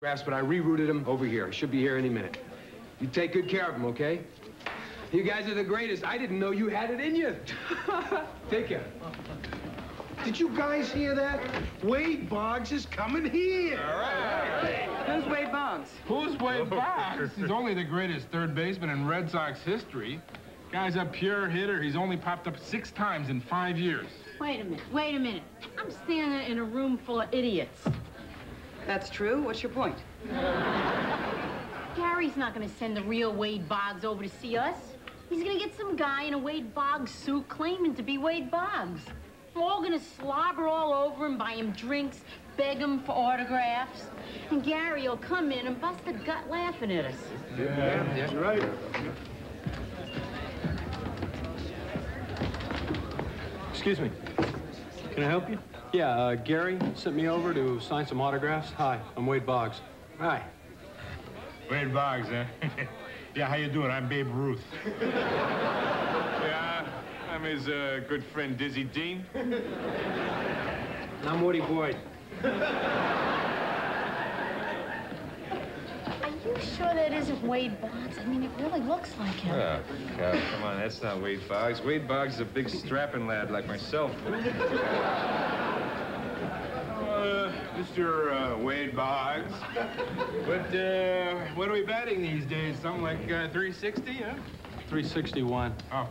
Graphs, but I rerouted him over here. Should be here any minute. You take good care of him, okay? You guys are the greatest. I didn't know you had it in you. take care. Did you guys hear that? Wade Boggs is coming here. All right. Who's Wade Boggs? Who's Wade oh, Boggs? He's only the greatest third baseman in Red Sox history. Guy's a pure hitter. He's only popped up six times in five years. Wait a minute, wait a minute. I'm standing in a room full of idiots. That's true. What's your point? Gary's not gonna send the real Wade Boggs over to see us. He's gonna get some guy in a Wade Boggs suit claiming to be Wade Boggs. We're all gonna slobber all over him, buy him drinks, beg him for autographs. And Gary will come in and bust a gut laughing at us. Yeah, that's right. Excuse me. Can I help you? Yeah, uh, Gary sent me over to sign some autographs. Hi, I'm Wade Boggs. Hi. Wade Boggs, huh? yeah, how you doing? I'm Babe Ruth. yeah, I'm his uh, good friend Dizzy Dean. I'm Woody Boyd. Are you sure that isn't Wade Boggs? I mean, it really looks like him. Oh, God, come on, that's not Wade Boggs. Wade Boggs is a big strapping lad like myself. Mr. Uh, Wade Boggs. But uh, what are we batting these days? Something like uh, 360, huh? 361. Oh.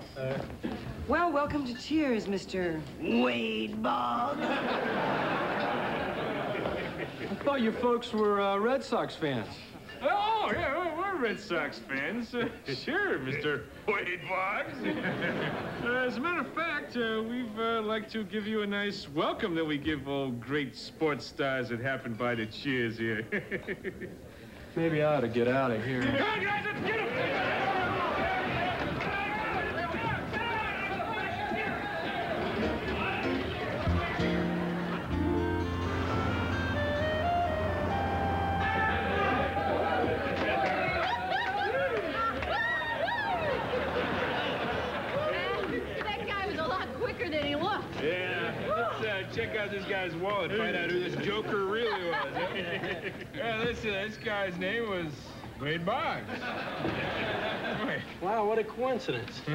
Well, welcome to Cheers, Mr. Wade Boggs. I thought you folks were uh, Red Sox fans. Red Sox fans. Uh, sure, Mr. Wade Boggs. uh, as a matter of fact, uh, we'd uh, like to give you a nice welcome that we give all great sports stars that happen by the cheers here. Maybe I ought to get out of here. Come on, guys, let's get him! Check out this guy's wallet, find out who this joker really was. yeah, this, uh, this guy's name was Wade Boggs. Wait. Wow, what a coincidence.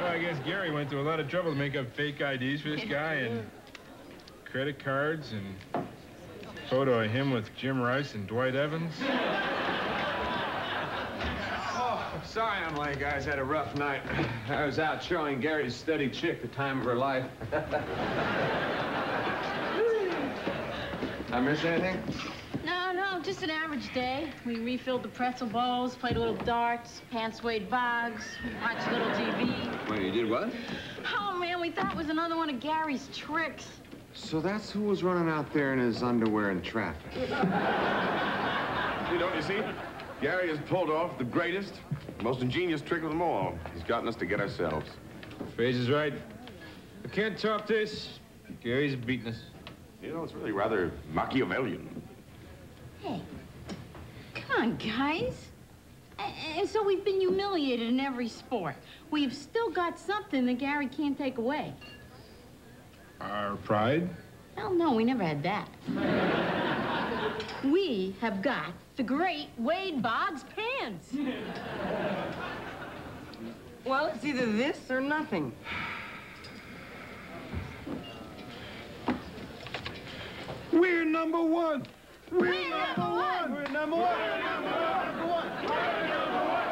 Well, I guess Gary went through a lot of trouble to make up fake IDs for this guy and credit cards and photo of him with Jim Rice and Dwight Evans. Sorry I'm late, guys. Had a rough night. I was out showing Gary's steady chick the time of her life. I miss anything? No, no, just an average day. We refilled the pretzel bowls, played a little darts, pants Wade Boggs, watched a little TV. Wait, you did what? Oh, man, we thought it was another one of Gary's tricks. So that's who was running out there in his underwear in traffic. You don't you see? Gary has pulled off the greatest, most ingenious trick of them all. He's gotten us to get ourselves. Frasier's right. We can't top this. Gary's beaten us. You know, it's really rather Machiavellian. Hey, come on, guys. And so we've been humiliated in every sport. We've still got something that Gary can't take away. Our pride? Hell no, we never had that. We have got the great Wade Boggs pants. well, it's either this or nothing. We're number one. We're, We're number, number one. one. We're number one. We're number one. We're number one. We're number one.